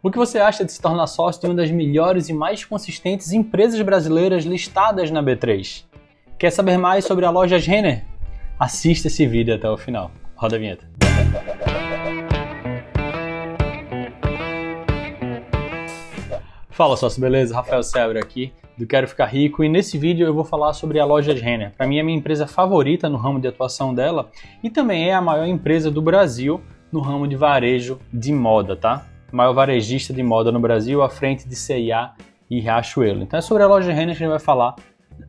O que você acha de se tornar sócio de uma das melhores e mais consistentes empresas brasileiras listadas na B3? Quer saber mais sobre a loja Renner? Assista esse vídeo até o final. Roda a vinheta. Fala sócio, beleza? Rafael Sebre aqui do Quero Ficar Rico e nesse vídeo eu vou falar sobre a loja Renner. Para mim é a minha empresa favorita no ramo de atuação dela e também é a maior empresa do Brasil no ramo de varejo de moda, tá? Maior varejista de moda no Brasil, à frente de CIA e Riachuelo. Então é sobre a loja Renner que a gente vai falar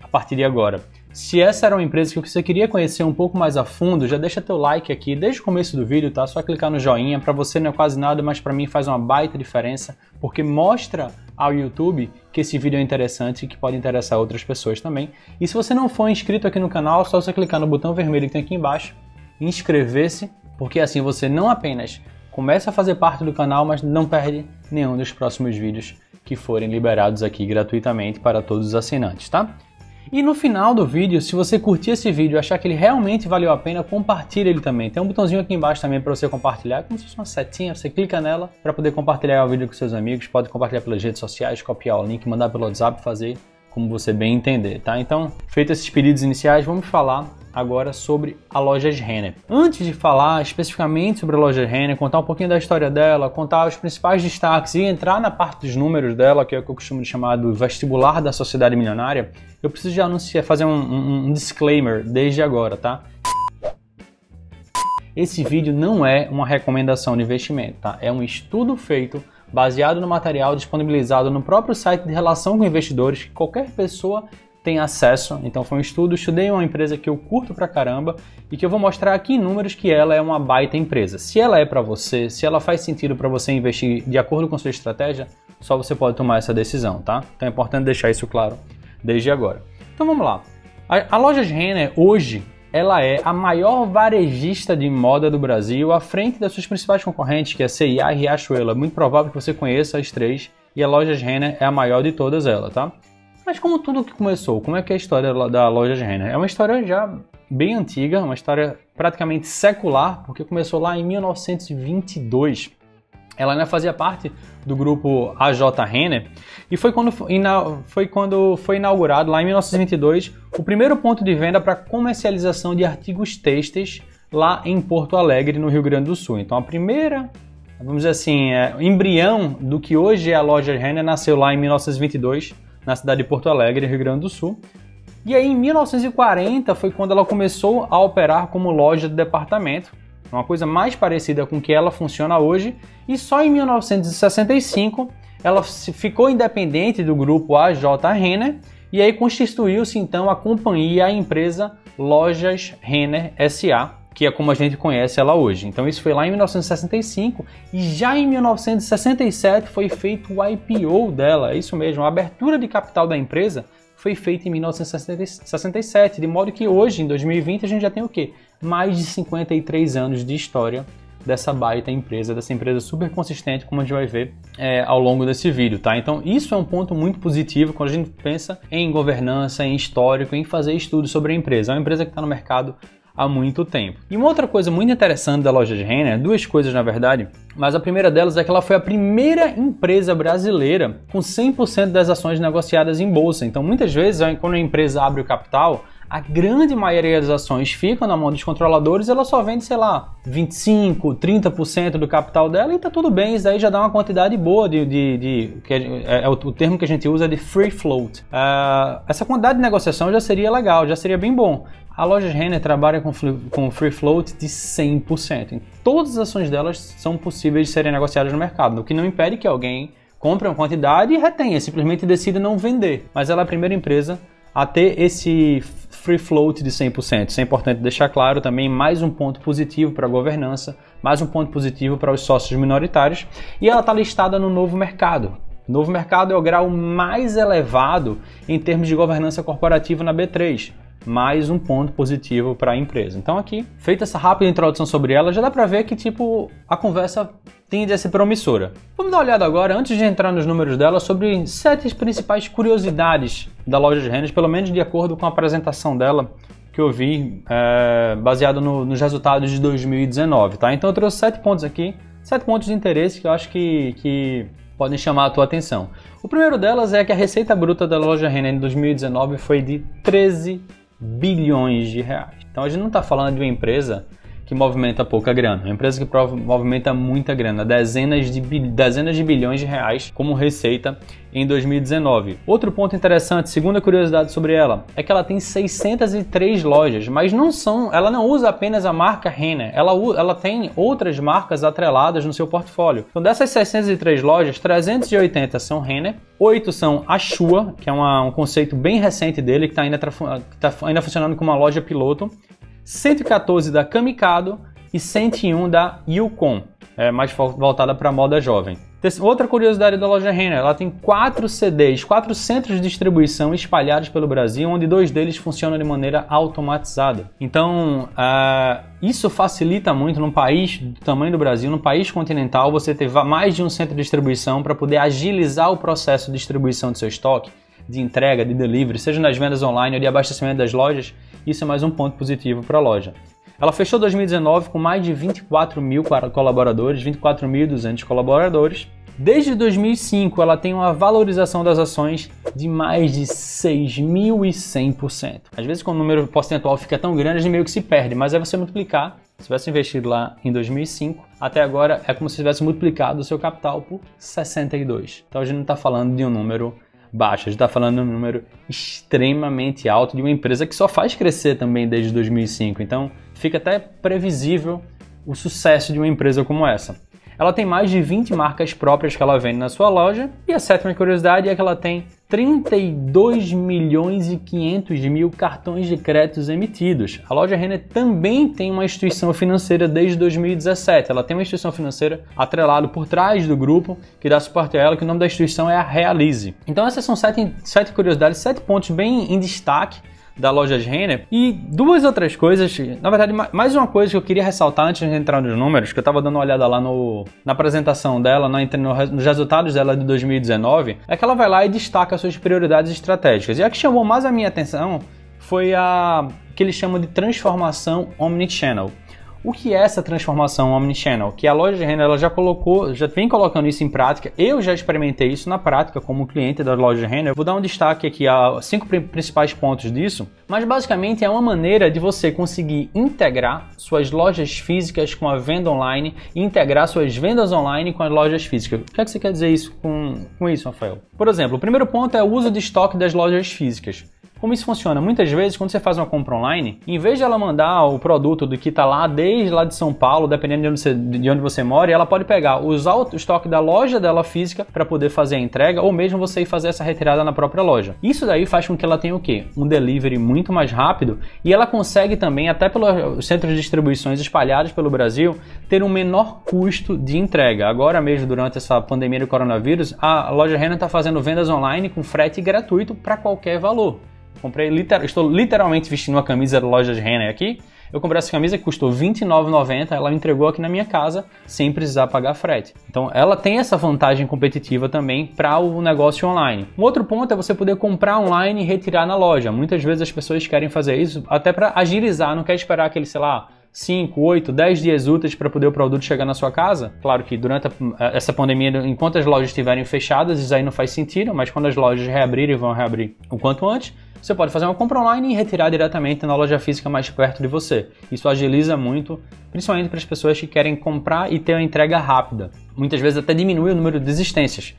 a partir de agora. Se essa era uma empresa que você queria conhecer um pouco mais a fundo, já deixa teu like aqui desde o começo do vídeo, tá? Só clicar no joinha, para você não é quase nada, mas para mim faz uma baita diferença, porque mostra ao YouTube que esse vídeo é interessante e que pode interessar outras pessoas também. E se você não for inscrito aqui no canal, é só você clicar no botão vermelho que tem aqui embaixo, inscrever-se, porque assim você não apenas começa a fazer parte do canal, mas não perde nenhum dos próximos vídeos que forem liberados aqui gratuitamente para todos os assinantes, tá? E no final do vídeo, se você curtir esse vídeo e achar que ele realmente valeu a pena, compartilhe ele também. Tem um botãozinho aqui embaixo também para você compartilhar, como se fosse uma setinha, você clica nela para poder compartilhar o vídeo com seus amigos, pode compartilhar pelas redes sociais, copiar o link, mandar pelo WhatsApp, fazer como você bem entender, tá? Então, feito esses pedidos iniciais, vamos falar agora sobre a loja Renner. Antes de falar especificamente sobre a loja Renner, contar um pouquinho da história dela, contar os principais destaques e entrar na parte dos números dela, que é o que eu costumo chamar do vestibular da sociedade milionária, eu preciso de anunciar, fazer um, um, um disclaimer desde agora, tá? Esse vídeo não é uma recomendação de investimento, tá? É um estudo feito baseado no material disponibilizado no próprio site de relação com investidores que qualquer pessoa tem acesso. Então foi um estudo, estudei uma empresa que eu curto pra caramba e que eu vou mostrar aqui em números que ela é uma baita empresa. Se ela é para você, se ela faz sentido para você investir de acordo com sua estratégia, só você pode tomar essa decisão, tá? Então é importante deixar isso claro desde agora. Então vamos lá. A, a loja Renner hoje ela é a maior varejista de moda do Brasil, à frente das suas principais concorrentes, que é a CIA e Riachuelo. É muito provável que você conheça as três e a loja Renner é a maior de todas elas, tá? Mas como tudo que começou, como é que é a história da loja de Renner? É uma história já bem antiga, uma história praticamente secular, porque começou lá em 1922. Ela ainda fazia parte do grupo AJ Renner e foi quando foi, quando foi inaugurado lá em 1922 o primeiro ponto de venda para comercialização de artigos têxteis lá em Porto Alegre, no Rio Grande do Sul. Então a primeira, vamos dizer assim, é, embrião do que hoje é a loja Renner nasceu lá em 1922 na cidade de Porto Alegre, Rio Grande do Sul. E aí, em 1940 foi quando ela começou a operar como loja de departamento, uma coisa mais parecida com que ela funciona hoje. E só em 1965 ela ficou independente do grupo AJ Renner e aí constituiu-se então a companhia, a empresa Lojas Renner SA, que é como a gente conhece ela hoje. Então isso foi lá em 1965 e já em 1967 foi feito o IPO dela, é isso mesmo, a abertura de capital da empresa foi feita em 1967, de modo que hoje, em 2020, a gente já tem o quê? Mais de 53 anos de história dessa baita empresa, dessa empresa super consistente, como a gente vai ver é, ao longo desse vídeo, tá? Então isso é um ponto muito positivo quando a gente pensa em governança, em histórico, em fazer estudos sobre a empresa. É uma empresa que está no mercado há muito tempo. E uma outra coisa muito interessante da loja de Renner, duas coisas na verdade, mas a primeira delas é que ela foi a primeira empresa brasileira com 100% das ações negociadas em bolsa. Então, muitas vezes, quando a empresa abre o capital, a grande maioria das ações ficam na mão dos controladores, ela só vende, sei lá, 25, 30% do capital dela e tá tudo bem, isso aí já dá uma quantidade boa de. de, de que é, é, o, termo que a gente usa é de free float. Uh, essa quantidade de negociação já seria legal, já seria bem bom. A loja Renner trabalha com, free float de 100%. Todas as ações delas são possíveis de serem negociadas no mercado, o que não impede que alguém compre uma quantidade e retenha, simplesmente decida não vender. Mas ela é a primeira empresa a ter esse free float de 100%. Isso é importante deixar claro também, mais um ponto positivo para a governança, mais um ponto positivo para os sócios minoritários. E ela está listada no novo mercado. Novo mercado é o grau mais elevado em termos de governança corporativa na B3 mais um ponto positivo para a empresa. Então aqui, feita essa rápida introdução sobre ela, já dá para ver que tipo a conversa tende a ser promissora. Vamos dar uma olhada agora, antes de entrar nos números dela, sobre sete principais curiosidades da loja de Rennes, pelo menos de acordo com a apresentação dela que eu vi é, baseado no, nos resultados de 2019, tá? Então eu trouxe sete pontos aqui sete pontos de interesse que eu acho que, que podem chamar a tua atenção. O primeiro delas é que a receita bruta da loja Renner em 2019 foi de 13 bilhões de reais. Então a gente não está falando de uma empresa que movimenta pouca grana. Uma empresa que movimenta muita grana, dezenas de, dezenas de bilhões de reais como receita em 2019. Outro ponto interessante, segunda curiosidade sobre ela, é que ela tem 603 lojas, mas não são, ela não usa apenas a marca Renner, ela, ela tem outras marcas atreladas no seu portfólio. Então dessas 603 lojas, 380 são Renner, 8 são a Shua, que é uma, um conceito bem recente dele, que está ainda, tá ainda funcionando como uma loja piloto, 114 da Kamikado e 101 da Yukon, é, mais voltada para moda jovem. Outra curiosidade da loja Renner, ela tem quatro CDs, quatro centros de distribuição espalhados pelo Brasil, onde dois deles funcionam de maneira automatizada. Então, uh, isso facilita muito num país do tamanho do Brasil, num país continental, você ter mais de um centro de distribuição para poder agilizar o processo de distribuição do seu estoque, de entrega, de delivery, seja nas vendas online ou de abastecimento das lojas isso é mais um ponto positivo para a loja. Ela fechou 2019 com mais de 24 mil colaboradores, 24.200 colaboradores. Desde 2005, ela tem uma valorização das ações de mais de 6.100%. Às vezes, quando o número percentual fica tão grande, a gente meio que se perde, mas é você multiplicar. Se tivesse investido lá em 2005, até agora é como se tivesse multiplicado o seu capital por 62. Então a gente não está falando de um número baixo. A gente está falando de um número extremamente alto de uma empresa que só faz crescer também desde 2005. Então, fica até previsível o sucesso de uma empresa como essa. Ela tem mais de 20 marcas próprias que ela vende na sua loja. E a sétima curiosidade é que ela tem 32 milhões e 500 mil cartões de créditos emitidos. A loja Renner também tem uma instituição financeira desde 2017. Ela tem uma instituição financeira atrelada por trás do grupo que dá suporte a ela, que o nome da instituição é a Realize. Então essas são sete, sete curiosidades, sete pontos bem em destaque da loja de Renner. E duas outras coisas, na verdade, mais uma coisa que eu queria ressaltar antes de entrar nos números, que eu estava dando uma olhada lá no, na apresentação dela, no, nos resultados dela de 2019, é que ela vai lá e destaca suas prioridades estratégicas. E a que chamou mais a minha atenção foi a que eles chamam de transformação omnichannel. O que é essa transformação omnichannel? Que a loja de renda ela já colocou, já vem colocando isso em prática. Eu já experimentei isso na prática como cliente da loja de renda. Eu vou dar um destaque aqui a cinco principais pontos disso, mas basicamente é uma maneira de você conseguir integrar suas lojas físicas com a venda online e integrar suas vendas online com as lojas físicas. O que, é que você quer dizer isso com, com isso, Rafael? Por exemplo, o primeiro ponto é o uso de estoque das lojas físicas. Como isso funciona? Muitas vezes, quando você faz uma compra online, em vez de ela mandar o produto do que está lá desde lá de São Paulo, dependendo de onde você, de onde você mora, ela pode pegar, usar o estoque da loja dela física para poder fazer a entrega, ou mesmo você ir fazer essa retirada na própria loja. Isso daí faz com que ela tenha o quê? Um delivery muito mais rápido e ela consegue também, até pelos centros de distribuições espalhados pelo Brasil, ter um menor custo de entrega. Agora mesmo, durante essa pandemia do coronavírus, a loja Renan está fazendo vendas online com frete gratuito para qualquer valor. Comprei, liter, estou literalmente vestindo uma camisa da loja de Renner aqui. Eu comprei essa camisa que custou R$29,90, ela me entregou aqui na minha casa sem precisar pagar frete. Então ela tem essa vantagem competitiva também para o negócio online. Um outro ponto é você poder comprar online e retirar na loja. Muitas vezes as pessoas querem fazer isso até para agilizar, não quer esperar aquele, sei lá, 5, 8, 10 dias úteis para poder o produto chegar na sua casa. Claro que durante a, essa pandemia, enquanto as lojas estiverem fechadas, isso aí não faz sentido, mas quando as lojas reabrirem, vão reabrir o quanto antes você pode fazer uma compra online e retirar diretamente na loja física mais perto de você. Isso agiliza muito, principalmente para as pessoas que querem comprar e ter uma entrega rápida. Muitas vezes até diminui o número de desistências.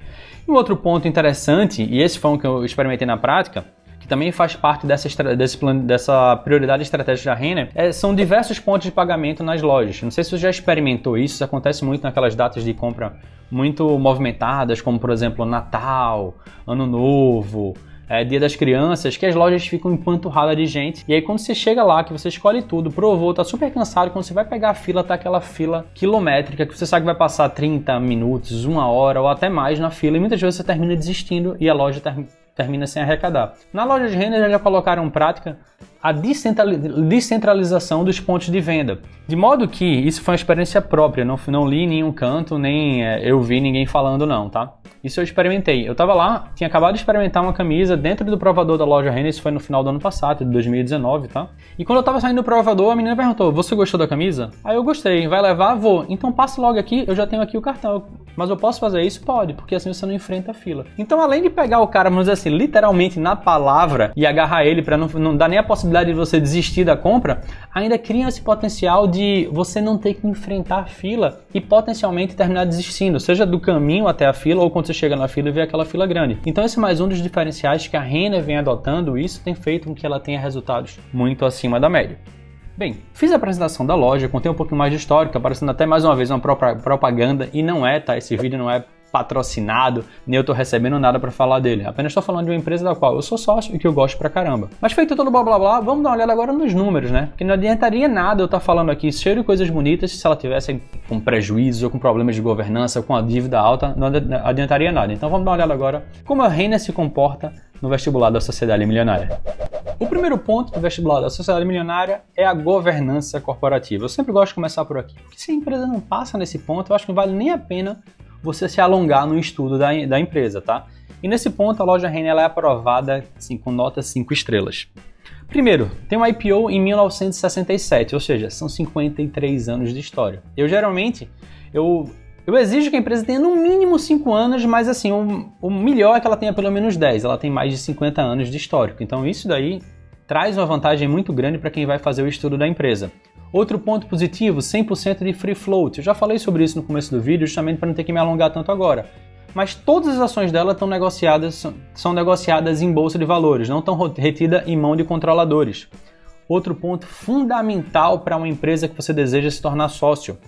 E um outro ponto interessante, e esse foi um que eu experimentei na prática, também faz parte dessa, desse plano, dessa prioridade estratégica da Renner, é, são diversos pontos de pagamento nas lojas. Não sei se você já experimentou isso, isso acontece muito naquelas datas de compra muito movimentadas, como por exemplo Natal, Ano Novo, é, Dia das Crianças, que as lojas ficam empanturradas de gente. E aí quando você chega lá, que você escolhe tudo, provou, tá super cansado, quando você vai pegar a fila, tá aquela fila quilométrica, que você sabe que vai passar 30 minutos, uma hora ou até mais na fila, e muitas vezes você termina desistindo e a loja ter termina sem arrecadar. Na loja de renda já colocaram em prática a descentralização dos pontos de venda. De modo que isso foi uma experiência própria, não, não li em nenhum canto, nem é, eu vi ninguém falando não, tá? Isso eu experimentei. Eu tava lá, tinha acabado de experimentar uma camisa dentro do provador da loja Renner, isso foi no final do ano passado, de 2019, tá? E quando eu tava saindo do provador, a menina perguntou: Você gostou da camisa? Aí eu gostei, vai levar? Vou. Então passe logo aqui, eu já tenho aqui o cartão. Mas eu posso fazer isso? Pode, porque assim você não enfrenta a fila. Então, além de pegar o cara, vamos dizer assim, literalmente na palavra e agarrar ele para não, não dar nem a possibilidade de você desistir da compra, ainda cria esse potencial de você não ter que enfrentar a fila e potencialmente terminar desistindo, seja do caminho até a fila ou quando você chega na fila e vê aquela fila grande. Então esse é mais um dos diferenciais que a Renner vem adotando isso tem feito com que ela tenha resultados muito acima da média. Bem, fiz a apresentação da loja, contei um pouquinho mais de história, aparecendo até mais uma vez uma propaganda e não é, tá? Esse vídeo não é patrocinado, nem eu tô recebendo nada para falar dele. Apenas estou falando de uma empresa da qual eu sou sócio e que eu gosto pra caramba. Mas feito todo blá blá blá, vamos dar uma olhada agora nos números, né? Porque não adiantaria nada eu estar tá falando aqui cheio de coisas bonitas se ela tivesse com prejuízo ou com problemas de governança, com a dívida alta, não adiantaria nada. Então vamos dar uma olhada agora como a Renner se comporta no vestibular da Sociedade Milionária. O primeiro ponto do vestibular da Sociedade Milionária é a governança corporativa. Eu sempre gosto de começar por aqui, porque se a empresa não passa nesse ponto, eu acho que não vale nem a pena você se alongar no estudo da, da empresa, tá? E nesse ponto a loja Renner é aprovada assim, com nota 5 estrelas. Primeiro, tem um IPO em 1967, ou seja, são 53 anos de história. Eu geralmente, eu, eu exijo que a empresa tenha no mínimo 5 anos, mas assim, o, o melhor é que ela tenha pelo menos 10, ela tem mais de 50 anos de histórico. Então isso daí traz uma vantagem muito grande para quem vai fazer o estudo da empresa. Outro ponto positivo, 100% de free float. Eu já falei sobre isso no começo do vídeo, justamente para não ter que me alongar tanto agora. Mas todas as ações dela estão negociadas, são negociadas em bolsa de valores, não estão retidas em mão de controladores. Outro ponto fundamental para uma empresa que você deseja se tornar sócio,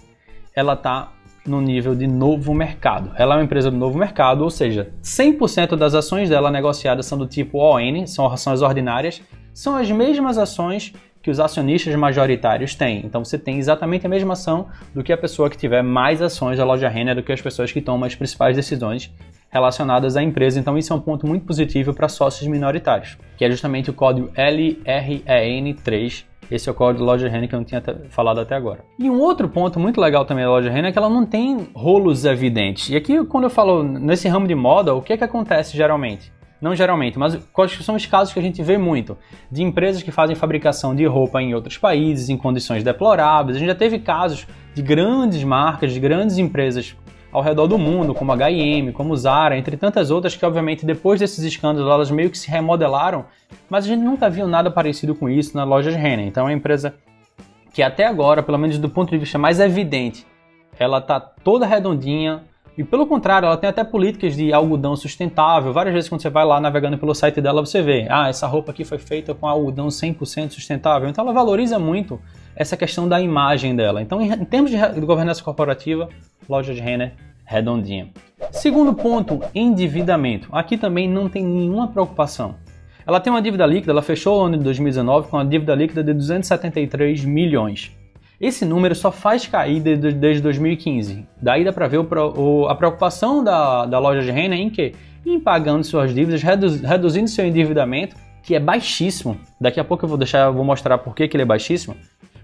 ela está no nível de novo mercado. Ela é uma empresa do novo mercado, ou seja, 100% das ações dela negociadas são do tipo ON, são ações ordinárias, são as mesmas ações que os acionistas majoritários têm. Então você tem exatamente a mesma ação do que a pessoa que tiver mais ações da loja Renner, do que as pessoas que tomam as principais decisões relacionadas à empresa. Então isso é um ponto muito positivo para sócios minoritários, que é justamente o código LREN3. Esse é o código da loja Renner que eu não tinha falado até agora. E um outro ponto muito legal também da loja Renner é que ela não tem rolos evidentes. E aqui, quando eu falo nesse ramo de moda, o que, é que acontece geralmente? Não geralmente, mas quais são os casos que a gente vê muito de empresas que fazem fabricação de roupa em outros países em condições deploráveis. A gente já teve casos de grandes marcas, de grandes empresas ao redor do mundo, como a H&M, como Zara, entre tantas outras que obviamente depois desses escândalos elas meio que se remodelaram, mas a gente nunca viu nada parecido com isso na loja de Renner. Então é uma empresa que até agora, pelo menos do ponto de vista mais evidente, ela está toda redondinha, e pelo contrário, ela tem até políticas de algodão sustentável. Várias vezes quando você vai lá navegando pelo site dela, você vê, ah, essa roupa aqui foi feita com algodão 100% sustentável. Então ela valoriza muito essa questão da imagem dela. Então, em termos de governança corporativa, loja de Renner redondinha. Segundo ponto, endividamento. Aqui também não tem nenhuma preocupação. Ela tem uma dívida líquida, ela fechou o ano de 2019 com uma dívida líquida de 273 milhões. Esse número só faz cair desde, desde 2015. Daí dá para ver o, a preocupação da, da loja de Renner em que? Em pagando suas dívidas, reduz, reduzindo seu endividamento, que é baixíssimo. Daqui a pouco eu vou deixar, vou mostrar por que, que ele é baixíssimo.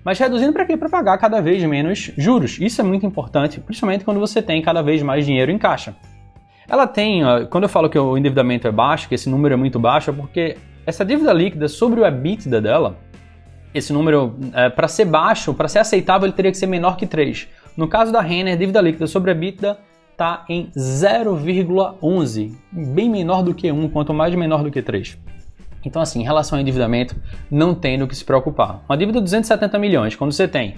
Mas reduzindo para quê? Para pagar cada vez menos juros. Isso é muito importante, principalmente quando você tem cada vez mais dinheiro em caixa. Ela tem, quando eu falo que o endividamento é baixo, que esse número é muito baixo, é porque essa dívida líquida sobre o EBITDA dela, esse número, é, para ser baixo, para ser aceitável, ele teria que ser menor que 3. No caso da Renner, dívida líquida sobre a EBITDA está em 0,11, bem menor do que 1, quanto mais menor do que 3. Então, assim, em relação ao endividamento, não tem do que se preocupar. Uma dívida de 270 milhões, quando você tem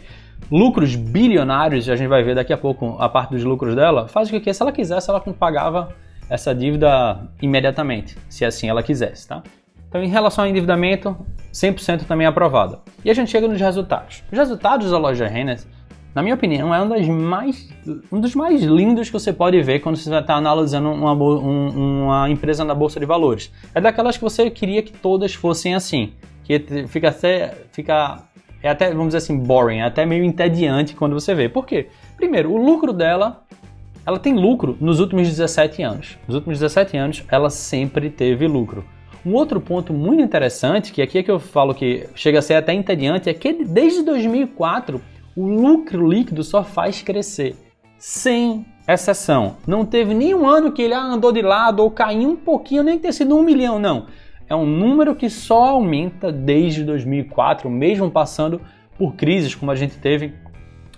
lucros bilionários, a gente vai ver daqui a pouco a parte dos lucros dela, faz o que se ela quisesse, ela pagava essa dívida imediatamente, se assim ela quisesse, tá? Então, em relação ao endividamento, 100% também aprovado. E a gente chega nos resultados. Os resultados da loja Renner, na minha opinião, é um, das mais, um dos mais lindos que você pode ver quando você está analisando uma, uma empresa na bolsa de valores. É daquelas que você queria que todas fossem assim, que fica até fica é até vamos dizer assim boring, é até meio entediante quando você vê. Por quê? Primeiro, o lucro dela ela tem lucro nos últimos 17 anos. Nos últimos 17 anos, ela sempre teve lucro. Um outro ponto muito interessante, que aqui é que eu falo que chega a ser até entediante, é que desde 2004 o lucro líquido só faz crescer, sem exceção. Não teve nenhum ano que ele andou de lado ou caiu um pouquinho, nem ter sido um milhão, não. É um número que só aumenta desde 2004, mesmo passando por crises como a gente teve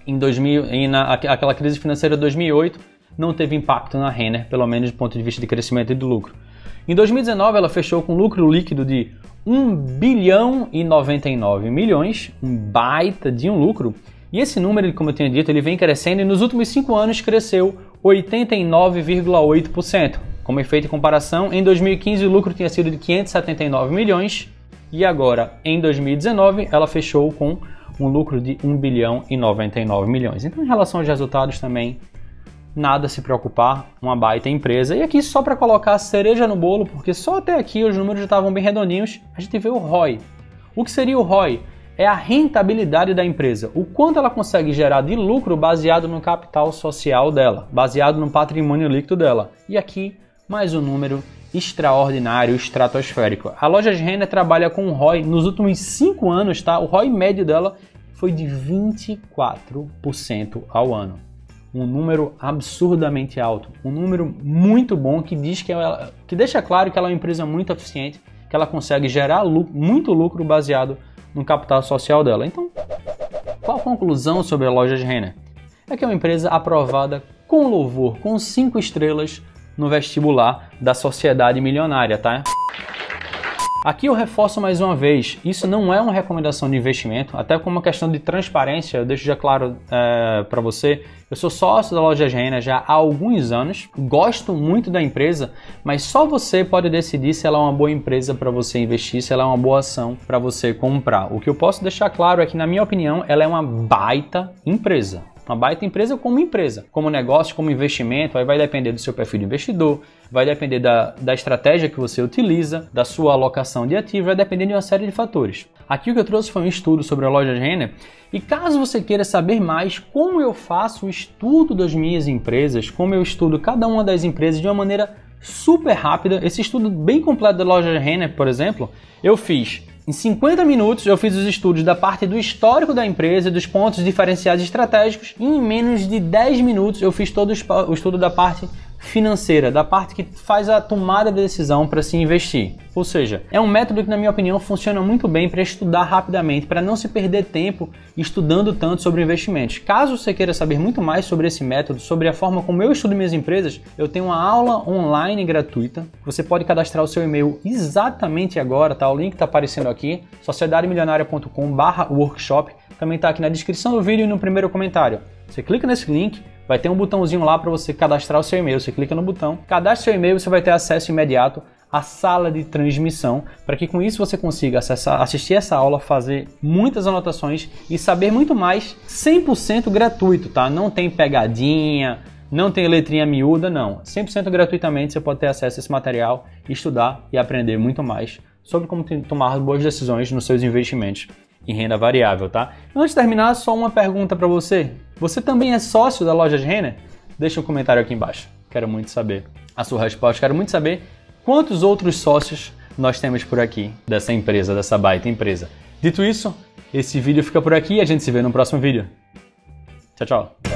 em 2000, em na, aquela crise financeira de 2008, não teve impacto na Renner, pelo menos do ponto de vista de crescimento e de lucro. Em 2019, ela fechou com lucro líquido de 1 bilhão e 99 milhões, um baita de um lucro. E esse número, como eu tinha dito, ele vem crescendo e nos últimos 5 anos cresceu 89,8%. Como efeito de comparação, em 2015 o lucro tinha sido de 579 milhões e agora, em 2019, ela fechou com um lucro de 1 bilhão e 99 milhões. Então, em relação aos resultados também, nada se preocupar, uma baita empresa. E aqui só para colocar a cereja no bolo, porque só até aqui os números já estavam bem redondinhos, a gente vê o ROI. O que seria o ROI? É a rentabilidade da empresa, o quanto ela consegue gerar de lucro baseado no capital social dela, baseado no patrimônio líquido dela. E aqui mais um número extraordinário, estratosférico. A loja de Renner trabalha com ROI nos últimos 5 anos, tá? O ROI médio dela foi de 24% ao ano um número absurdamente alto, um número muito bom que diz que ela, que deixa claro que ela é uma empresa muito eficiente, que ela consegue gerar lucro, muito lucro baseado no capital social dela. Então, qual a conclusão sobre a loja de Renner? É que é uma empresa aprovada com louvor, com cinco estrelas no vestibular da Sociedade Milionária, tá? Aqui eu reforço mais uma vez, isso não é uma recomendação de investimento, até como uma questão de transparência, eu deixo já claro é, para você, eu sou sócio da loja Gena já há alguns anos, gosto muito da empresa, mas só você pode decidir se ela é uma boa empresa para você investir, se ela é uma boa ação para você comprar. O que eu posso deixar claro é que, na minha opinião, ela é uma baita empresa. Uma baita empresa como empresa, como negócio, como investimento, aí vai depender do seu perfil de investidor, vai depender da, da estratégia que você utiliza, da sua alocação de ativos, vai depender de uma série de fatores. Aqui o que eu trouxe foi um estudo sobre a loja Renner, e caso você queira saber mais como eu faço o estudo das minhas empresas, como eu estudo cada uma das empresas de uma maneira super rápida, esse estudo bem completo da loja Renner, por exemplo, eu fiz em 50 minutos eu fiz os estudos da parte do histórico da empresa, dos pontos diferenciais estratégicos, e em menos de 10 minutos eu fiz todo o estudo da parte financeira, da parte que faz a tomada de decisão para se investir. Ou seja, é um método que, na minha opinião, funciona muito bem para estudar rapidamente, para não se perder tempo estudando tanto sobre investimentos. Caso você queira saber muito mais sobre esse método, sobre a forma como eu estudo minhas empresas, eu tenho uma aula online gratuita. Você pode cadastrar o seu e-mail exatamente agora, tá? O link está aparecendo aqui, sociedademilionaria.com/workshop. Também está aqui na descrição do vídeo e no primeiro comentário. Você clica nesse link, vai ter um botãozinho lá para você cadastrar o seu e-mail. Você clica no botão, cadastre seu e-mail, você vai ter acesso imediato à sala de transmissão, para que com isso você consiga acessar, assistir essa aula, fazer muitas anotações e saber muito mais 100% gratuito, tá? Não tem pegadinha, não tem letrinha miúda, não. 100% gratuitamente você pode ter acesso a esse material, estudar e aprender muito mais sobre como tomar boas decisões nos seus investimentos em renda variável, tá? Antes de terminar, só uma pergunta para você. Você também é sócio da loja de Renner? Deixa um comentário aqui embaixo. Quero muito saber a sua resposta. Quero muito saber quantos outros sócios nós temos por aqui dessa empresa, dessa baita empresa. Dito isso, esse vídeo fica por aqui e a gente se vê no próximo vídeo. Tchau, tchau.